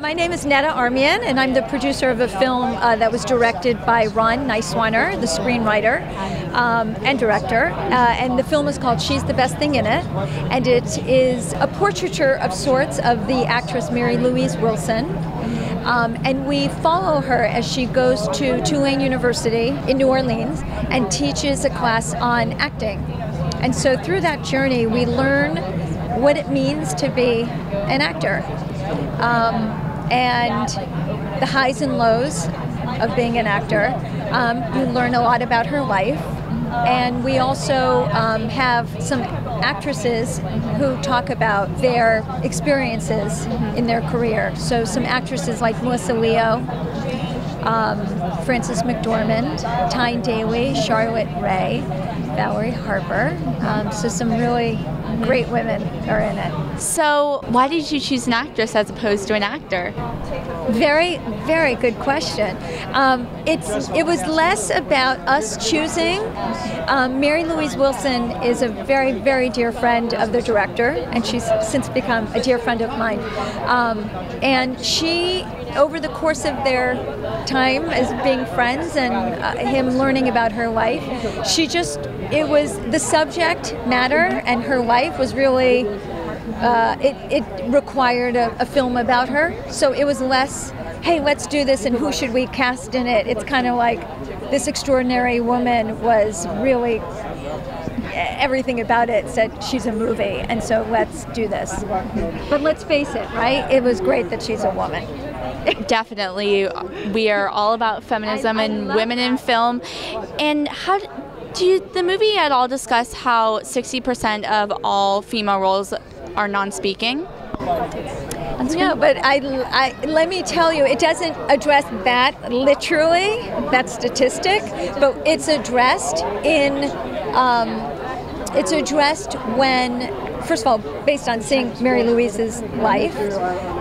My name is Neda Armian, and I'm the producer of a film uh, that was directed by Ron Nyswaner, the screenwriter um, and director. Uh, and the film is called She's the Best Thing in It. And it is a portraiture of sorts of the actress Mary Louise Wilson. Um, and we follow her as she goes to Tulane University in New Orleans and teaches a class on acting. And so through that journey, we learn what it means to be an actor. Um, and the highs and lows of being an actor. Um, you learn a lot about her life. And we also um, have some actresses who talk about their experiences in their career. So, some actresses like Melissa Leo, um, Frances McDormand, Tyne Daly, Charlotte Rae, Valerie Harper. Um, so, some really great women are in it. So, why did you choose an actress as opposed to an actor? Very, very good question. Um, it's it was less about us choosing. Um, Mary Louise Wilson is a very, very dear friend of the director, and she's since become a dear friend of mine. Um, and she over the course of their time as being friends and uh, him learning about her life, she just, it was the subject matter and her life was really, uh, it, it required a, a film about her. So it was less, hey, let's do this and who should we cast in it? It's kind of like this extraordinary woman was really everything about it said she's a movie, and so let's do this. But let's face it, right? It was great that she's a woman. Definitely, we are all about feminism and women in film. And how do you, the movie at all discuss how 60% of all female roles are non-speaking? No, but I, I, let me tell you, it doesn't address that literally, that statistic, but it's addressed in, um, it's addressed when first of all, based on seeing Mary Louise's life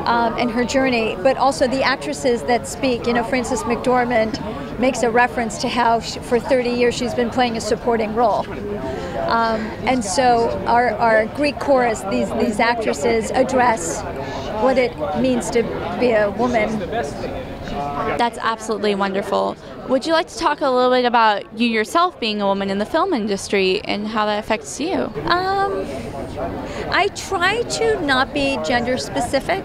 um, and her journey, but also the actresses that speak. You know, Frances McDormand makes a reference to how she, for 30 years she's been playing a supporting role. Um, and so our, our Greek chorus, these, these actresses address what it means to be a woman. That's absolutely wonderful. Would you like to talk a little bit about you yourself being a woman in the film industry and how that affects you? Um, I try to not be gender specific.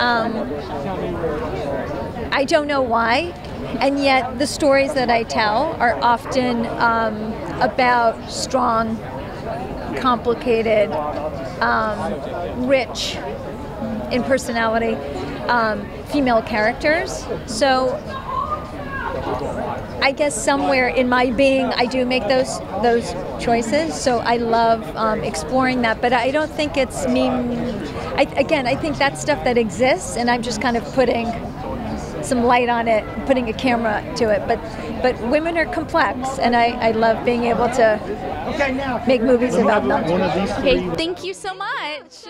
Um, I don't know why, and yet the stories that I tell are often um, about strong, complicated, um, rich in personality um, female characters. So I guess somewhere in my being, I do make those those choices. So I love um, exploring that, but I don't think it's me. I, again, I think that's stuff that exists, and I'm just kind of putting some light on it, putting a camera to it. But but women are complex, and I, I love being able to make movies about them. Okay, thank you so much.